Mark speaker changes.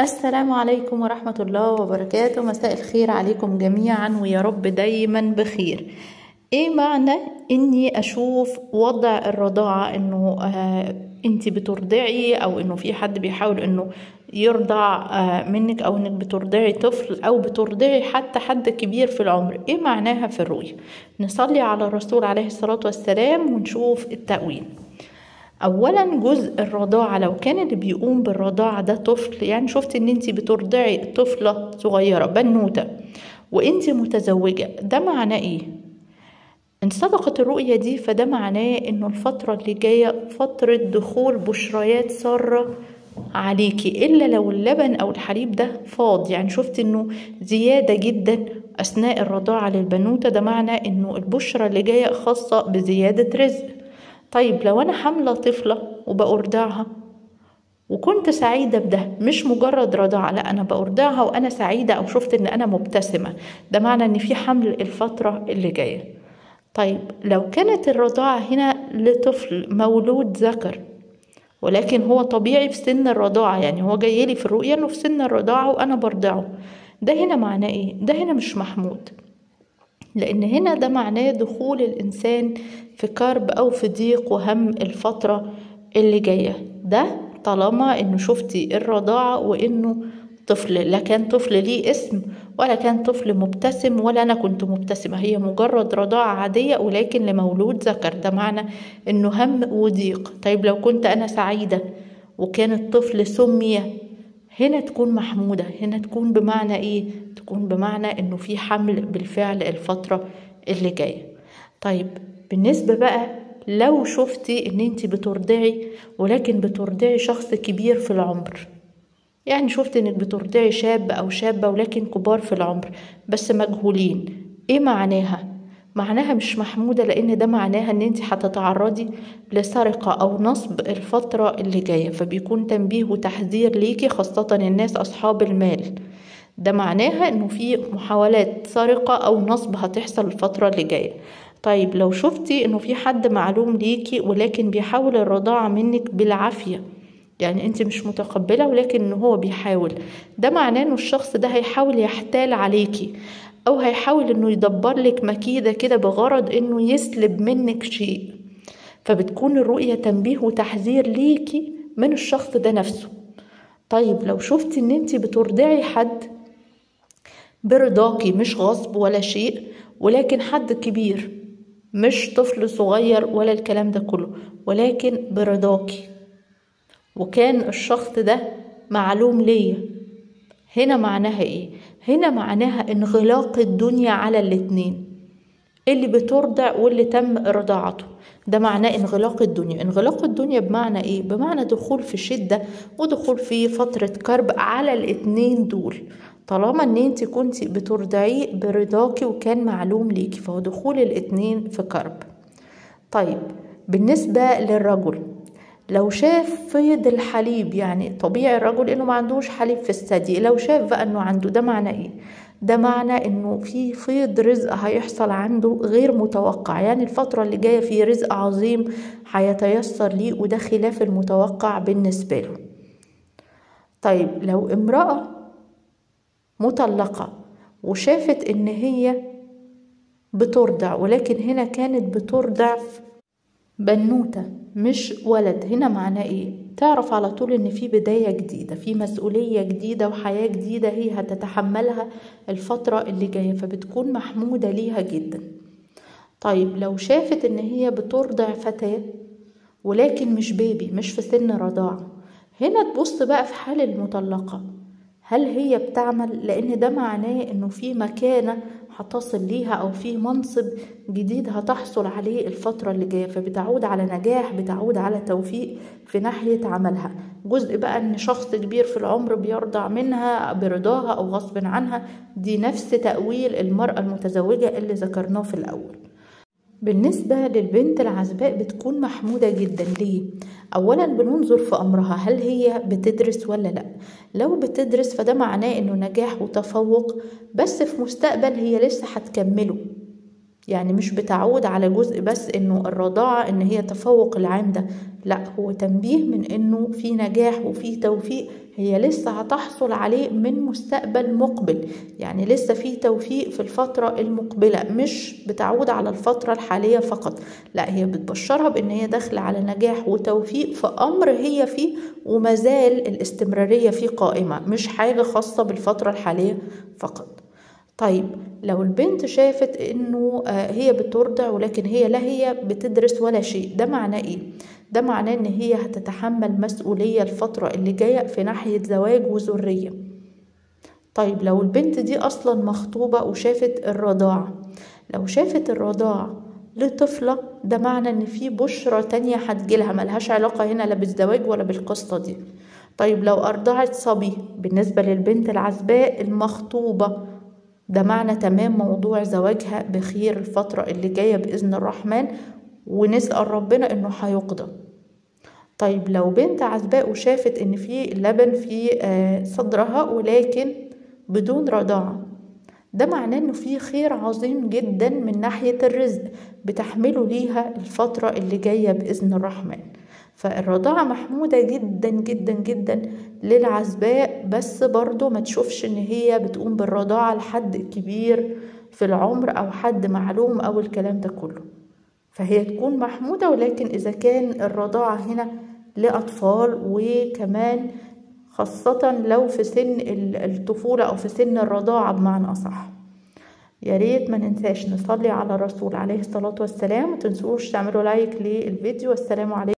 Speaker 1: السلام عليكم ورحمة الله وبركاته. مساء الخير عليكم جميعا ويا رب دايما بخير. إيه معنى إني أشوف وضع الرضاعة إنه آه انت بترضعي أو إنه في حد بيحاول إنه يرضع آه منك أو إنك بترضعي طفل أو بترضعي حتى حد كبير في العمر. إيه معناها في الرؤية؟ نصلي على الرسول عليه الصلاة والسلام ونشوف التأويل. اولا جزء الرضاعة لو كان اللي بيقوم بالرضاعة ده طفل يعني شفت إن انت بترضعي طفلة صغيرة بنوتة وانت متزوجة ده معناه إيه؟ إن صدقت الرؤية دي فده معناه إنه الفترة اللي جاية فترة دخول بشريات سارة عليكي إلا لو اللبن أو الحليب ده فاض يعني شفت إنه زيادة جدا أثناء الرضاعة للبنوتة ده معناه إنه البشرة اللي جاية خاصة بزيادة رزق. طيب لو أنا حاملة طفلة وبأرضعها وكنت سعيدة بده مش مجرد رضاعة لا أنا بأرضعها وأنا سعيدة أو شفت إن أنا مبتسمة. ده معنى إن في حمل الفترة اللي جاية. طيب لو كانت الرضاعة هنا لطفل مولود ذكر ولكن هو طبيعي في سن الرضاعة يعني هو جاي لي في الرؤية إنه في سن الرضاعة وأنا برضعه ده هنا معناه إيه؟ ده هنا مش محمود. لأن هنا ده معناه دخول الإنسان في كرب أو في ضيق وهم الفترة اللي جاية. ده طالما إنه شفتي الرضاعة وإنه طفل لا كان طفل ليه اسم ولا كان طفل مبتسم ولا أنا كنت مبتسمة. هي مجرد رضاعة عادية ولكن لمولود ذكر. ده معنى إنه هم وضيق. طيب لو كنت أنا سعيدة وكان الطفل سمي هنا تكون محمودة هنا تكون بمعنى إيه؟ تكون بمعنى إنه في حمل بالفعل الفترة اللي جاية. طيب بالنسبة بقى لو شفتي إن أنت بترضعي ولكن بترضعي شخص كبير في العمر. يعني شفت إنك بترضعي شاب أو شابة ولكن كبار في العمر بس مجهولين. إيه معناها؟ معناها مش محمودة لأن ده معناها إن أنت هتتعرضي لسرقة أو نصب الفترة اللي جاية فبيكون تنبيه وتحذير ليكي خاصة الناس أصحاب المال. ده معناها إنه في محاولات سرقة أو نصب هتحصل الفترة اللي جاية. طيب لو شفتي إنه في حد معلوم ليكي ولكن بيحاول الرضاعة منك بالعافية يعني انت مش متقبلة ولكن هو بيحاول ده معناه إنه الشخص ده هيحاول يحتال عليكي. أو هيحاول إنه يدبر لك مكيدة كده بغرض إنه يسلب منك شيء. فبتكون الرؤية تنبيه وتحذير ليكي من الشخص ده نفسه. طيب لو شفتي إن انت بترضعي حد برضاكي مش غصب ولا شيء ولكن حد كبير مش طفل صغير ولا الكلام ده كله ولكن برضاكي وكان الشخص ده معلوم ليا هنا معناها إيه؟ هنا معناها انغلاق الدنيا على الاتنين اللي بترضع واللي تم رضاعته ده معناه انغلاق الدنيا. انغلاق الدنيا بمعنى إيه؟ بمعنى دخول في شدة ودخول في فترة كرب على الاتنين دول. طالما ان انت كنت بترضعيه برضاكي وكان معلوم ليكي فهو دخول الاتنين في كرب. طيب بالنسبة للرجل لو شاف فيض الحليب يعني طبيعي الرجل إنه ما عندوش حليب في الثدي لو شاف بقى إنه عنده ده معنى إيه؟ ده معنى إنه في فيض رزق هيحصل عنده غير متوقع يعني الفترة اللي جاية في رزق عظيم هيتيسر ليه وده خلاف المتوقع بالنسبة له. طيب لو امرأة مطلقة وشافت إن هي بترضع ولكن هنا كانت بترضع بنوتة مش ولد. هنا معناه إيه؟ تعرف على طول إن في بداية جديدة في مسؤولية جديدة وحياة جديدة هي هتتحملها الفترة اللي جاية فبتكون محمودة ليها جدا. طيب لو شافت إن هي بترضع فتاة ولكن مش بيبي مش في سن رضاعة هنا تبص بقى في حال المطلقة. هل هي بتعمل؟ لأن ده معناه إنه في مكانة هتصل ليها أو في منصب جديد هتحصل عليه الفترة اللي جاية. فبتعود على نجاح بتعود على توفيق في ناحية عملها. جزء بقى إن شخص كبير في العمر بيرضع منها برضاها أو غصب عنها دي نفس تأويل المرأة المتزوجة اللي ذكرناه في الأول. بالنسبة للبنت العزباء بتكون محمودة جدا. ليه؟ أولا بننظر في أمرها هل هي بتدرس ولا لأ؟ لو بتدرس فده معناه إنه نجاح وتفوق بس في مستقبل هي لسه هتكمله. يعني مش بتعود على جزء بس إنه الرضاعة إن هي تفوق العام ده. لا هو تنبيه من إنه في نجاح وفي توفيق هي لسه هتحصل عليه من مستقبل مقبل. يعني لسه في توفيق في الفترة المقبلة مش بتعود على الفترة الحالية فقط. لا هي بتبشرها بإن هي داخلة على نجاح وتوفيق في أمر هي فيه ومازال الاستمرارية فيه قائمة مش حاجة خاصة بالفترة الحالية فقط. طيب لو البنت شافت إنه هي بترضع ولكن هي لا هي بتدرس ولا شيء ده معناه إيه؟ ده معناه إن هي هتتحمل مسؤولية الفترة اللي جاية في ناحية زواج وذرية. طيب لو البنت دي أصلا مخطوبة وشافت الرضاعة لو شافت الرضاعة لطفلة ده معنى إن في بشرة تانية هتجيلها ملهاش علاقة هنا لا بالزواج ولا بالقصة دي. طيب لو أرضعت صبي بالنسبة للبنت العزباء المخطوبة ده معنى تمام موضوع زواجها بخير الفترة اللي جاية بإذن الرحمن ونسأل ربنا إنه هيقضى. طيب لو بنت عزباء وشافت إن في لبن في صدرها ولكن بدون رضاعة ده معناه إنه في خير عظيم جدا من ناحية الرزق بتحمله ليها الفترة اللي جاية بإذن الرحمن. فالرضاعة محمودة جدا جدا جدا للعزباء بس برضو ما تشوفش إن هي بتقوم بالرضاعة لحد كبير في العمر أو حد معلوم أو الكلام ده كله. فهي تكون محمودة ولكن إذا كان الرضاعة هنا لأطفال وكمان خاصة لو في سن الطفولة أو في سن الرضاعة بمعنى أصح. يا ريت ما ننساش نصلي على الرسول عليه الصلاة والسلام وتنسوش تعملوا لايك للفيديو والسلام عليكم.